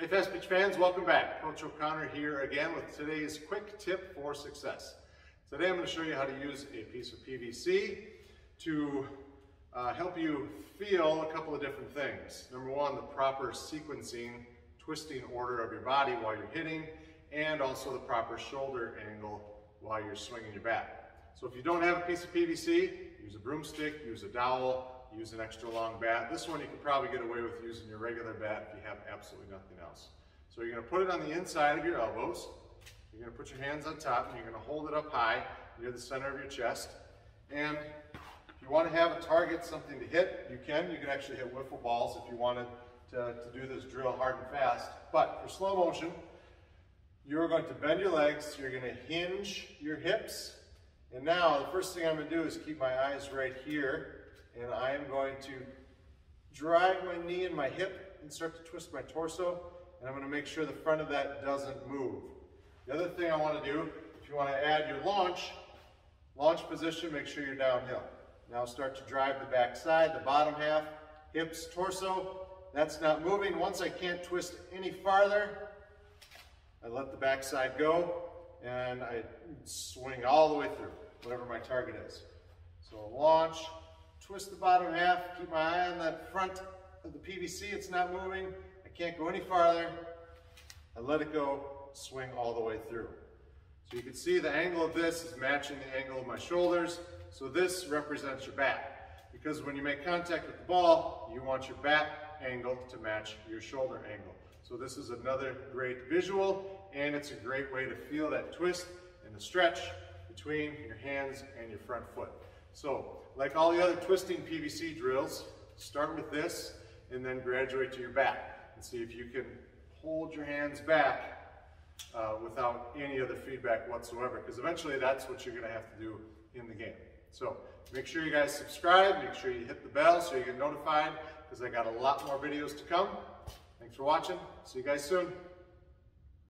Hey Fast fans, welcome back. Coach O'Connor here again with today's quick tip for success. Today I'm going to show you how to use a piece of PVC to uh, help you feel a couple of different things. Number one, the proper sequencing, twisting order of your body while you're hitting, and also the proper shoulder angle while you're swinging your bat. So if you don't have a piece of PVC, use a broomstick, use a dowel, use an extra long bat. This one you could probably get away with using your regular bat if you have absolutely nothing else. So you're going to put it on the inside of your elbows. You're going to put your hands on top and you're going to hold it up high near the center of your chest. And if you want to have a target, something to hit, you can. You can actually hit wiffle balls if you wanted to, to do this drill hard and fast. But for slow motion, you're going to bend your legs, you're going to hinge your hips, and now the first thing I'm going to do is keep my eyes right here and I am going to drive my knee and my hip and start to twist my torso and I'm going to make sure the front of that doesn't move. The other thing I want to do, if you want to add your launch, launch position, make sure you're downhill. Now start to drive the back side, the bottom half, hips, torso. That's not moving. Once I can't twist any farther, I let the back side go and I swing all the way through, whatever my target is. So launch, twist the bottom half, keep my eye on that front of the PVC, it's not moving. I can't go any farther. I let it go, swing all the way through. So you can see the angle of this is matching the angle of my shoulders. So this represents your bat. Because when you make contact with the ball, you want your bat angle to match your shoulder angle. So this is another great visual, and it's a great way to feel that twist and the stretch between your hands and your front foot. So like all the other twisting PVC drills, start with this and then graduate to your back and see if you can hold your hands back uh, without any other feedback whatsoever because eventually that's what you're going to have to do in the game. So make sure you guys subscribe, make sure you hit the bell so you get notified because I got a lot more videos to come. Thanks for watching. See you guys soon.